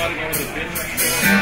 gotta go with the pitch.